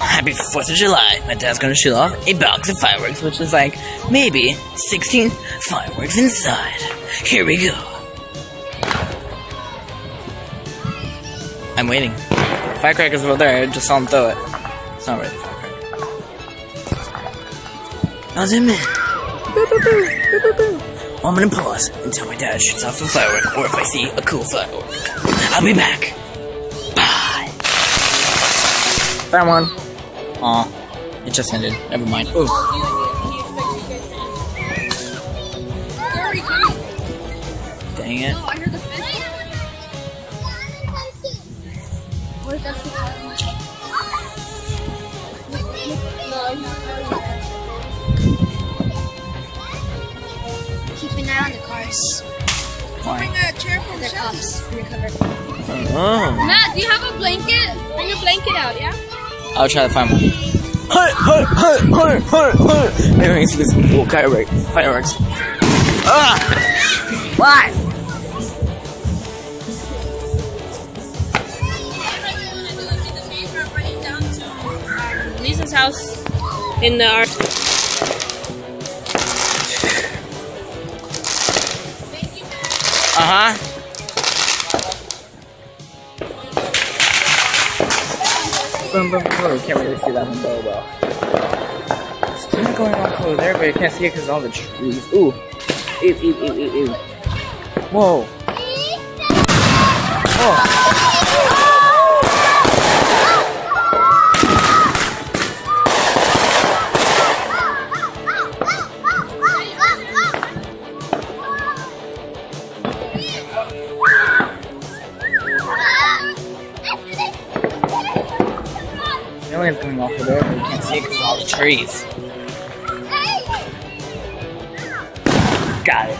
Happy 4th of July. My dad's gonna shoot off a box of fireworks, which is like maybe 16 fireworks inside. Here we go. I'm waiting. Firecrackers over there, I just saw him throw it. It's not really firecracker. How's it, man? Boo, boo, boo, boo, boo, boo. I'm gonna pause until my dad shoots off a firework or if I see a cool firework. I'll be back. Bye. Found one. Aw. It just ended. Never mind. Ooh. Dang it. Oh, I heard the fish. Where's that fish? Keep an eye on the cars. Why? Bring a chair from the cops. Undercover. Oh. Uh-huh. Matt, do you have a blanket? Bring a blanket out, yeah? I'll try to find one. Maybe we can see this cool firework. Fireworks. Ah! Why? Lisa's house in the art. Uh huh. Boom, boom, boom. Oh, you can't really see that one very well. Something going on over there, but you can't see it because of all the trees. Ooh. Ew, ew, ew, ew, ew. Whoa. Oh. The alien's coming off of there, but you can't see it because of all the trees. Got it.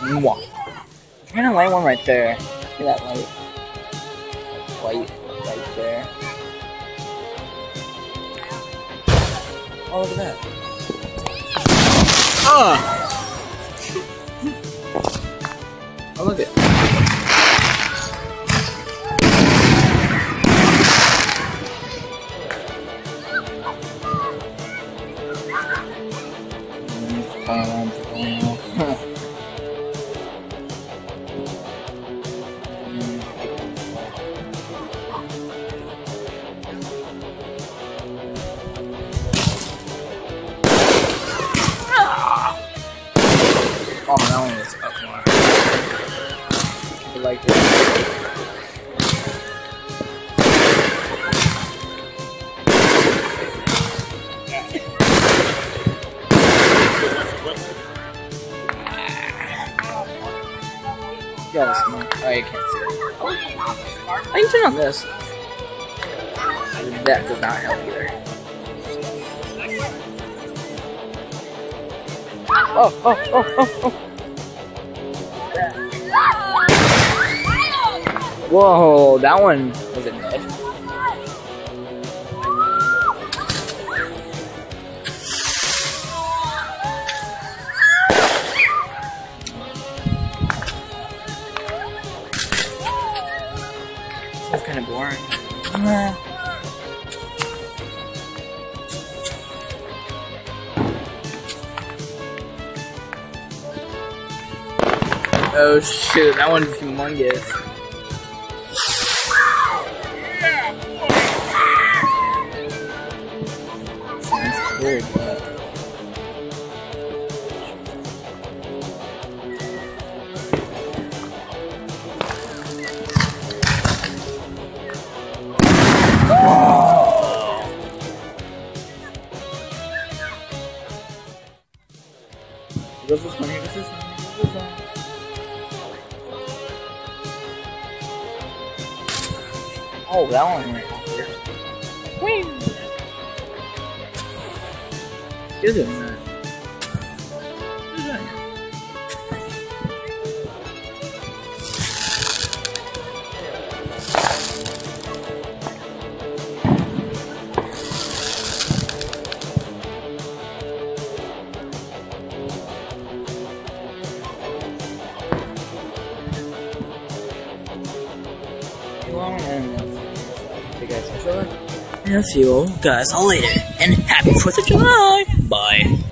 Mwah. I'm gonna light one right there. See that light? Light right there. Oh, look at that. Oh! oh, look at Oh, that one was up more. I like this. One. Oh, you can't see it. I can turn on this. That does not help either. Oh, oh, oh, oh, oh. Whoa, that one was dead? Kind of boring. Nah. Oh shoot, that one's humongous. This one, here this one, here goes this one. Oh, that one went off here. Whee! You're doing that. Want and you guys enjoy. And I'll see you all guys all later. And happy 4th of July! Bye.